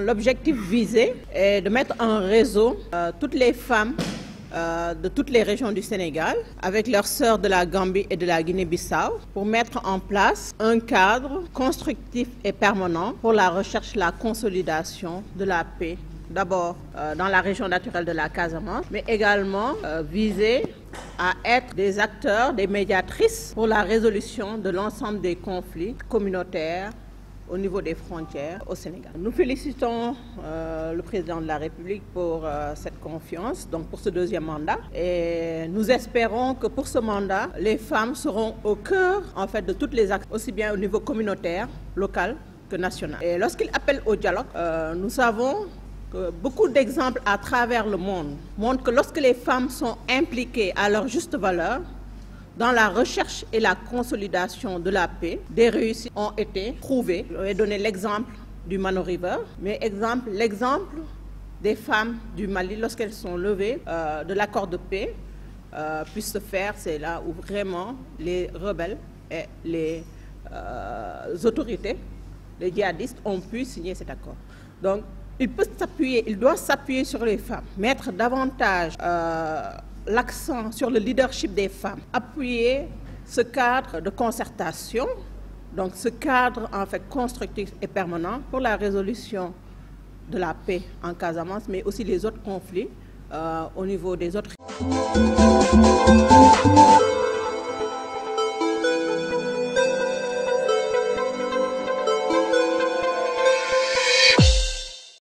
L'objectif visé est de mettre en réseau euh, toutes les femmes euh, de toutes les régions du Sénégal avec leurs sœurs de la Gambie et de la Guinée-Bissau pour mettre en place un cadre constructif et permanent pour la recherche et la consolidation de la paix. D'abord euh, dans la région naturelle de la Casamance, mais également euh, viser à être des acteurs, des médiatrices pour la résolution de l'ensemble des conflits communautaires au niveau des frontières au Sénégal. Nous félicitons euh, le président de la République pour euh, cette confiance, donc pour ce deuxième mandat. Et nous espérons que pour ce mandat, les femmes seront au cœur en fait, de toutes les actions, aussi bien au niveau communautaire, local que national. Et lorsqu'il appelle au dialogue, nous savons beaucoup d'exemples à travers le monde montrent que lorsque les femmes sont impliquées à leur juste valeur, dans la recherche et la consolidation de la paix, des réussites ont été trouvées. Je vais donner l'exemple du Mano River, mais exemple, l'exemple des femmes du Mali lorsqu'elles sont levées euh, de l'accord de paix euh, puisse se faire. C'est là où vraiment les rebelles et les euh, autorités, les djihadistes ont pu signer cet accord. Donc, il peut s'appuyer, il doit s'appuyer sur les femmes, mettre davantage l'accent sur le leadership des femmes, appuyer ce cadre de concertation, donc ce cadre en fait constructif et permanent pour la résolution de la paix en Casamance, mais aussi les autres conflits euh, au niveau des autres.